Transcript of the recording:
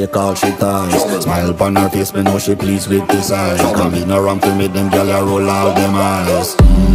Take all she ties Smile upon her face, me know she pleased with this eyes Come in around to me, them gal roll all them eyes. mm,